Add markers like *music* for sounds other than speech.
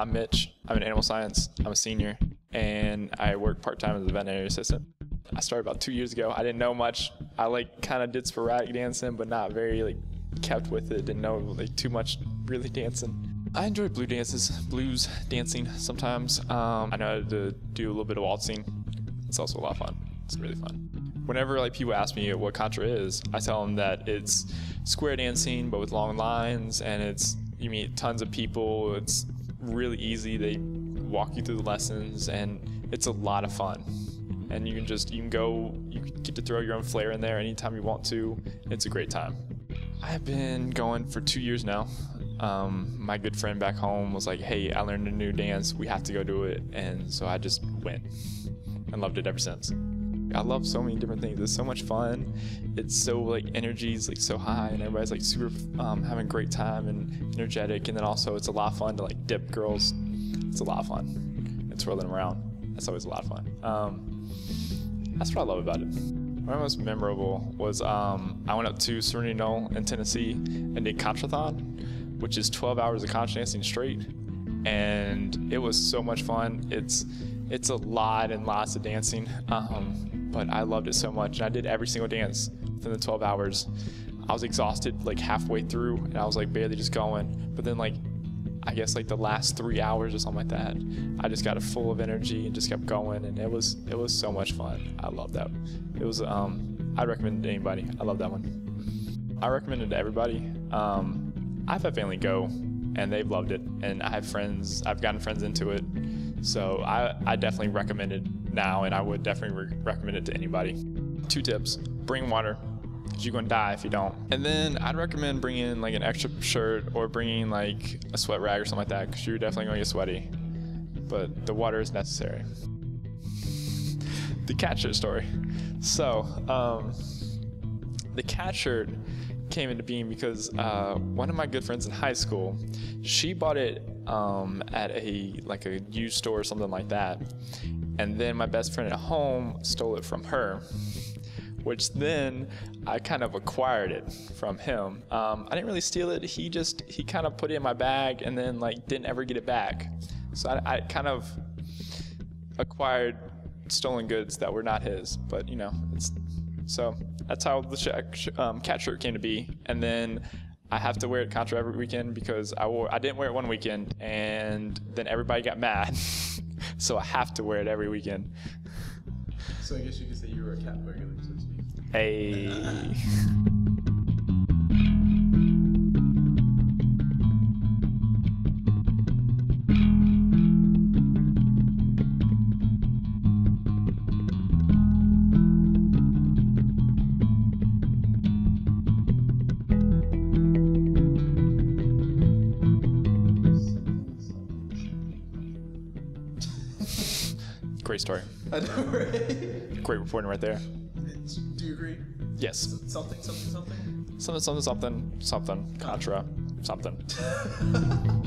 I'm Mitch. I'm in animal science. I'm a senior, and I work part time as a veterinary assistant. I started about two years ago. I didn't know much. I like kind of did sporadic dancing, but not very like kept with it. Didn't know like too much really dancing. I enjoy blue dances, blues dancing sometimes. Um, I know how to do a little bit of waltzing. It's also a lot of fun. It's really fun. Whenever like people ask me what contra is, I tell them that it's square dancing but with long lines, and it's you meet tons of people. It's really easy. They walk you through the lessons, and it's a lot of fun. And you can just you can go. You get to throw your own flair in there anytime you want to. It's a great time. I've been going for two years now. Um, my good friend back home was like, "Hey, I learned a new dance. We have to go do it." And so I just went and loved it ever since. I love so many different things. It's so much fun. It's so like energy's like so high, and everybody's like super um, having a great time and energetic. And then also it's a lot of fun to like dip girls. It's a lot of fun. And twirling them around. That's always a lot of fun. Um, that's what I love about it. My most memorable was um, I went up to Serenity Knoll in Tennessee and did Contrathon, which is 12 hours of contra dancing straight, and it was so much fun. It's it's a lot and lots of dancing. Um, but I loved it so much. And I did every single dance within the 12 hours. I was exhausted like halfway through, and I was like barely just going. But then like, I guess like the last three hours or something like that, I just got full of energy and just kept going, and it was it was so much fun. I love that. It was um, I'd recommend it to anybody. I love that one. I recommend it to everybody. Um, I've had family go, and they've loved it, and I have friends. I've gotten friends into it, so I I definitely recommend it now, and I would definitely re- recommend it to anybody. Two tips: bring water, because you're gonna die if you don't. And then I'd recommend bringing like an extra shirt or bringing like a sweat rag or something like that, because you're definitely gonna get sweaty. But the water is necessary. the cat shirt story. So, um, the cat shirt came into being because uh, one of my good friends in high school, she bought it um, at a like a used store or something like that, and then my best friend at home stole it from her which then I kind of acquired it from him. Um, I didn't really steal it. He just he kind of put it in my bag and then like didn't ever get it back. So I, I kind of acquired stolen goods that were not his. But you know, it's so that's how the sh- um, cat shirt came to be. And then I have to wear it contra every weekend because I wore I didn't wear it one weekend and then everybody got mad. *laughs* so I have to wear it every weekend. So I guess you could say you were a cat burglar, so to speak. Hey. *laughs* Great story. I know, *laughs* right? Great reporting right there. Do you agree? Yes. Something, something, something. Something, something, something, something. Contra, something. *laughs*